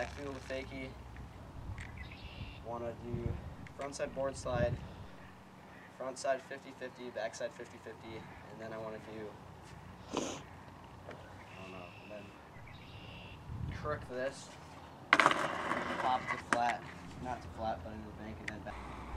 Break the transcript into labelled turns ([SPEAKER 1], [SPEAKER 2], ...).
[SPEAKER 1] backfield with fakie. Want to do frontside board slide, front side 50-50, backside 50-50, and then I want to do, I don't know, and then crook this, pop to flat, not to flat, but into the bank, and then back.